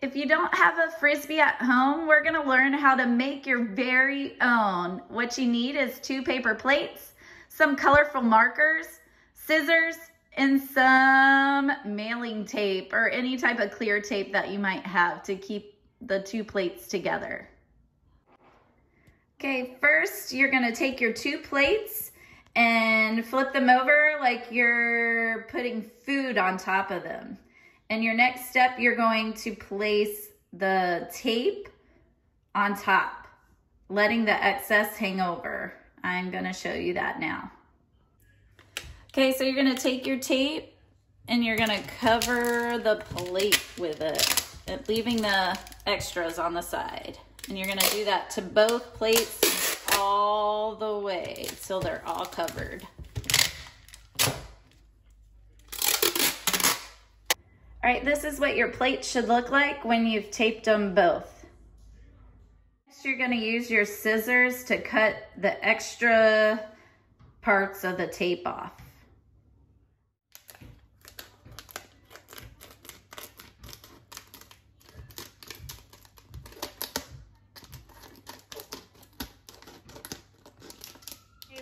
If you don't have a Frisbee at home, we're gonna learn how to make your very own. What you need is two paper plates, some colorful markers, scissors, and some mailing tape or any type of clear tape that you might have to keep the two plates together. Okay, first you're gonna take your two plates and flip them over like you're putting food on top of them. And your next step, you're going to place the tape on top, letting the excess hang over. I'm gonna show you that now. Okay, so you're gonna take your tape and you're gonna cover the plate with it, leaving the extras on the side. And you're gonna do that to both plates all the way so they're all covered. All right, this is what your plates should look like when you've taped them both. Next, you're gonna use your scissors to cut the extra parts of the tape off.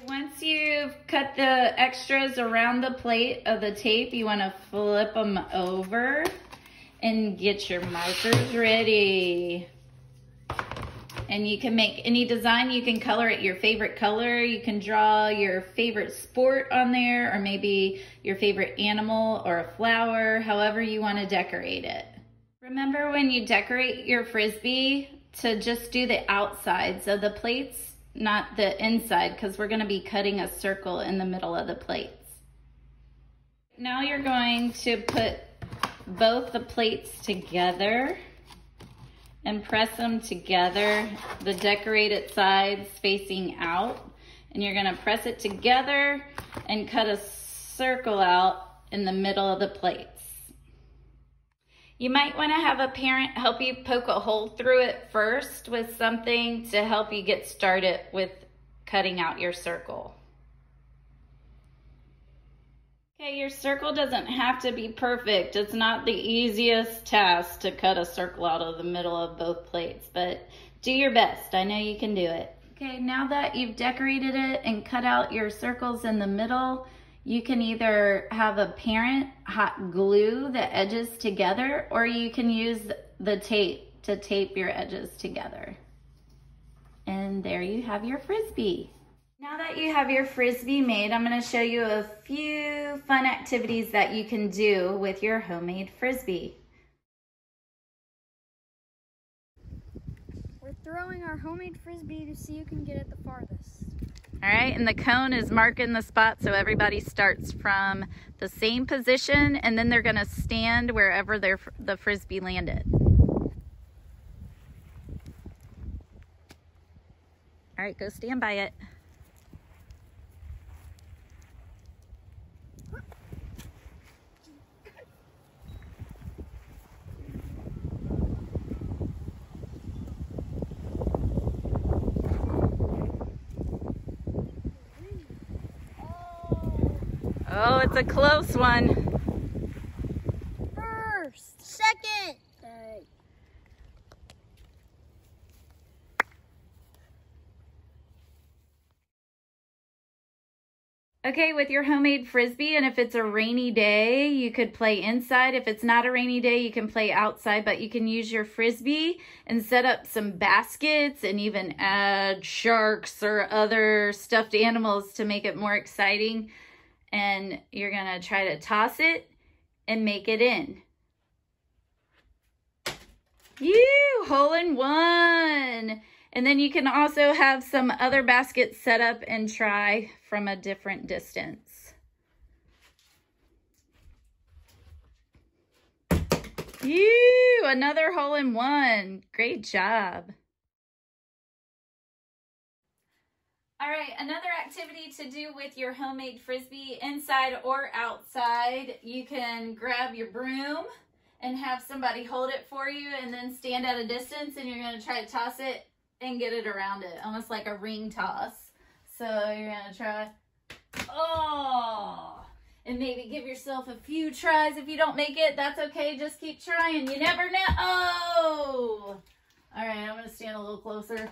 Once you've cut the extras around the plate of the tape, you want to flip them over and get your markers ready. And you can make any design. You can color it your favorite color. You can draw your favorite sport on there or maybe your favorite animal or a flower, however you want to decorate it. Remember when you decorate your Frisbee to just do the outsides of the plates not the inside because we're going to be cutting a circle in the middle of the plates. Now you're going to put both the plates together and press them together, the decorated sides facing out. And you're gonna press it together and cut a circle out in the middle of the plate. You might want to have a parent help you poke a hole through it first with something to help you get started with cutting out your circle. Okay, your circle doesn't have to be perfect. It's not the easiest task to cut a circle out of the middle of both plates, but do your best. I know you can do it. Okay, now that you've decorated it and cut out your circles in the middle, you can either have a parent hot glue the edges together or you can use the tape to tape your edges together. And there you have your Frisbee. Now that you have your Frisbee made, I'm gonna show you a few fun activities that you can do with your homemade Frisbee. We're throwing our homemade Frisbee to see who can get it the farthest. All right, and the cone is marking the spot so everybody starts from the same position and then they're gonna stand wherever their, the Frisbee landed. All right, go stand by it. It's a close one. First, second. Okay, with your homemade Frisbee, and if it's a rainy day, you could play inside. If it's not a rainy day, you can play outside, but you can use your Frisbee and set up some baskets and even add sharks or other stuffed animals to make it more exciting and you're gonna try to toss it and make it in. You hole in one. And then you can also have some other baskets set up and try from a different distance. You another hole in one. Great job. All right, another activity to do with your homemade Frisbee, inside or outside. You can grab your broom and have somebody hold it for you and then stand at a distance and you're gonna try to toss it and get it around it, almost like a ring toss. So you're gonna try, oh, and maybe give yourself a few tries. If you don't make it, that's okay. Just keep trying. You never know. Oh! All right, I'm to stand a little closer.